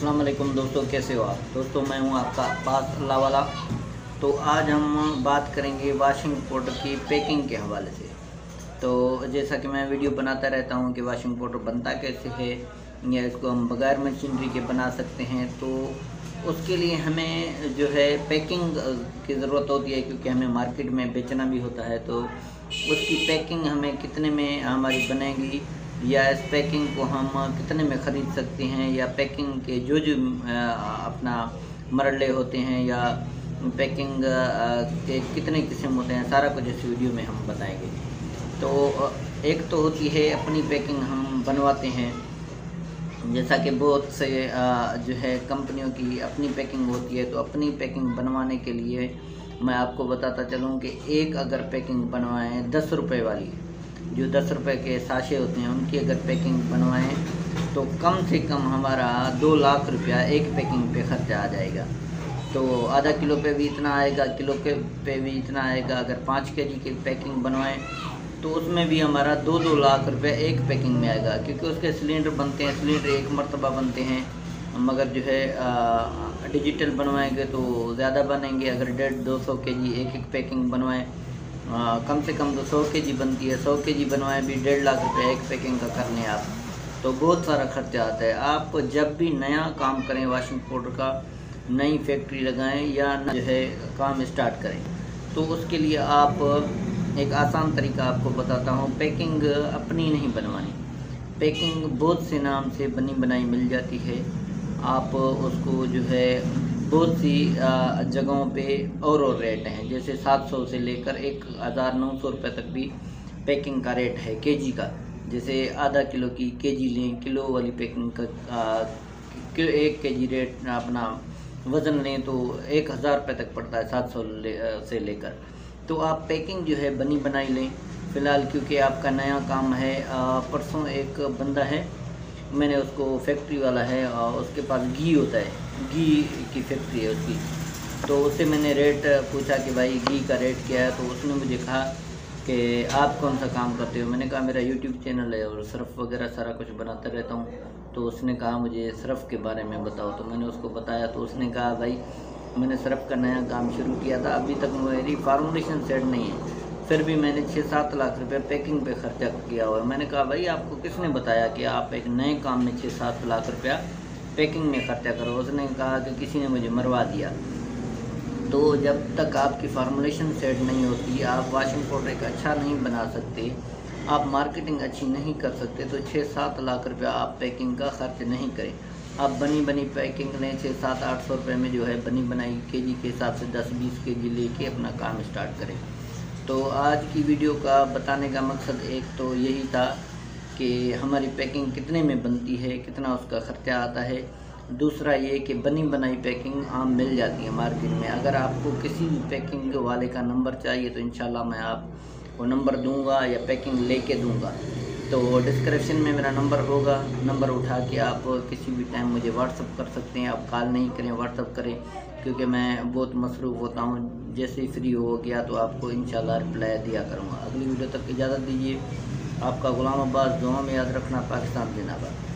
अस्सलाम वालेकुम दोस्तों, कैसे हो आप? दोस्तों, मैं हूँ आपका अब्बास अल्लाह वाला तो आज हम बात करेंगे वाशिंग पाउडर की पैकिंग के हवाले से। तो जैसा कि मैं वीडियो बनाता रहता हूँ कि वाशिंग पाउडर बनता कैसे है, या इसको हम बगैर मशीनरी के बना सकते हैं तो उसके लिए हमें जो है पैकिंग की ज़रूरत होती है, क्योंकि हमें मार्केट में बेचना भी होता है। तो उसकी पैकिंग हमें कितने में हमारी बनेगी या इस पैकिंग को हम कितने में ख़रीद सकते हैं, या पैकिंग के जो जो अपना मरले होते हैं, या पैकिंग के कितने किस्म होते हैं, सारा कुछ इस वीडियो में हम बताएँगे। तो एक तो होती है अपनी पैकिंग हम बनवाते हैं। जैसा कि बहुत से जो है कंपनियों की अपनी पैकिंग होती है तो अपनी पैकिंग बनवाने के लिए मैं आपको बताता चलूँ कि एक अगर पैकिंग बनवाएँ, दस रुपये वाली जो दस रुपए के साशे होते हैं, उनकी अगर पैकिंग बनवाएँ तो कम से कम हमारा दो लाख रुपया एक पैकिंग पे खर्चा आ जाएगा। तो आधा किलो पे भी इतना आएगा, किलो के पे भी इतना आएगा, अगर पाँच के जी की पैकिंग बनवाएँ तो उसमें भी हमारा दो दो लाख रुपया एक पैकिंग में आएगा, क्योंकि उसके सिलेंडर बनते हैं सिलेंडर एक मरतबा बनते हैं। मगर जो है डिजिटल बनवाएँगे तो ज़्यादा बनेंगे, अगर डेढ़ दो सौ के जी एक एक पैकिंग बनवाएँ आ, कम से कम तो सौ के जी बनती है सौ के जी बनवाए भी डेढ़ लाख रुपये एक पैकिंग का कर लें आप। तो बहुत सारा खर्चा आता है। आप जब भी नया काम करें वाशिंग पाउडर का नई फैक्ट्री लगाएँ या जो है काम स्टार्ट करें तो उसके लिए आप एक आसान तरीका आपको बताता हूँ। पैकिंग अपनी नहीं बनवानी। पैकिंग बहुत से नाम से बनी बनाई मिल जाती है। आप उसको जो है बहुत सी जगहों पे और और रेट हैं। जैसे 700 से लेकर एक हज़ार नौ सौ रुपये तक भी पैकिंग का रेट है केजी का। जैसे आधा किलो की केजी लें किलो वाली पैकिंग का किलो एक के जी रेट अपना वज़न लें तो एक हज़ार रुपये तक पड़ता है सात सौ ले, से लेकर। तो आप पैकिंग जो है बनी बनाई लें। फ़िलहाल क्योंकि आपका नया काम है परसों एक बंदा है मैंने उसको फैक्ट्री वाला है और उसके पास घी होता है। घी की फैक्ट्री है उसकी। तो उससे मैंने रेट पूछा कि भाई घी का रेट क्या है? तो उसने मुझे कहा कि आप कौन सा काम करते हो? मैंने कहा, मेरा यूट्यूब चैनल है और सर्फ़ वगैरह सारा कुछ बनाता रहता हूँ। तो उसने कहा, मुझे सर्फ़ के बारे में बताओ। तो मैंने उसको बताया तो उसने कहा, भाई मैंने सर्फ़ का नया काम शुरू किया था। अभी तक मेरी फार्मोलेशन सेट नहीं है। फिर भी मैंने छः सात लाख रुपए पैकिंग पे खर्चा किया हुआ है। मैंने कहा, भाई, आपको किसने बताया कि आप एक नए काम में छः सात लाख रुपया पैकिंग में खर्चा करो? उसने कहा कि किसी ने मुझे मरवा दिया। तो जब तक आपकी फार्मूलेशन सेट नहीं होती, आप वाशिंग पाउडर एक अच्छा नहीं बना सकते, आप मार्केटिंग अच्छी नहीं कर सकते तो छः सात लाख रुपया आप पैकिंग का खर्च नहीं करें। आप बनी बनी पैकिंग लें छः सात आठ सौ रुपये में जो है बनी बनाई के जी के हिसाब से दस बीस के जी लेके अपना काम स्टार्ट करें। तो आज की वीडियो का बताने का मकसद एक तो यही था कि हमारी पैकिंग कितने में बनती है, कितना उसका ख़र्चा आता है। दूसरा ये कि बनी बनाई पैकिंग आम मिल जाती है मार्केट में। अगर आपको किसी भी पैकिंग वाले का नंबर चाहिए तो इन मैं आपको नंबर दूँगा या पैकिंग लेके दूँगा। तो डिस्क्रिप्शन में मेरा नंबर होगा। नंबर उठा के आप किसी भी टाइम मुझे व्हाट्सअप कर सकते हैं। आप कॉल नहीं करें व्हाट्सअप करें, क्योंकि मैं बहुत मसरूफ़ होता हूँ। जैसे ही फ्री हो गया तो आपको इन रिप्लाई दिया करूँगा। अगली वीडियो तक इजाज़त दीजिए। आपका गुलाम अब्बास, दुआ में याद रखना, पाकिस्तान जिंदाबाद।